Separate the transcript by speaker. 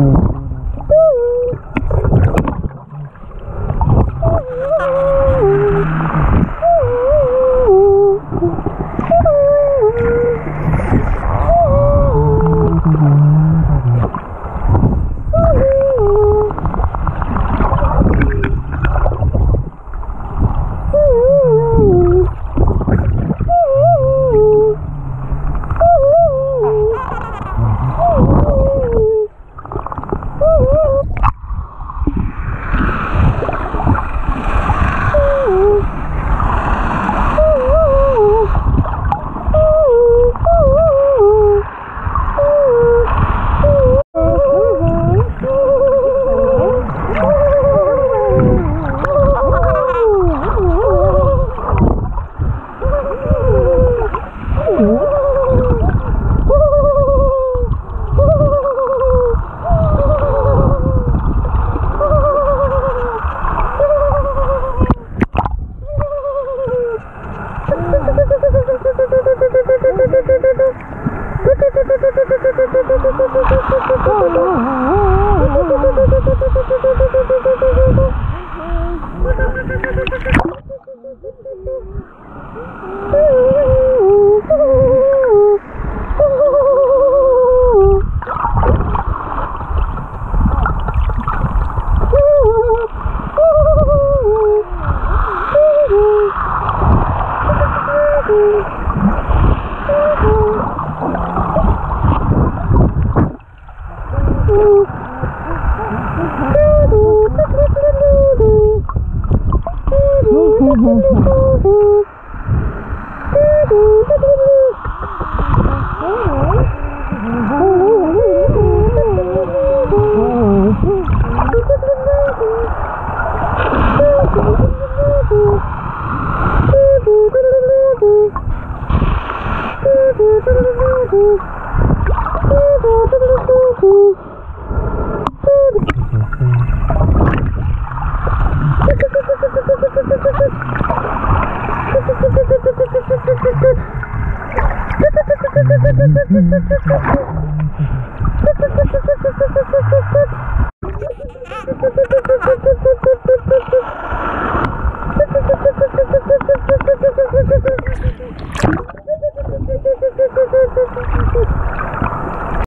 Speaker 1: do
Speaker 2: Ha ha ha ha ha!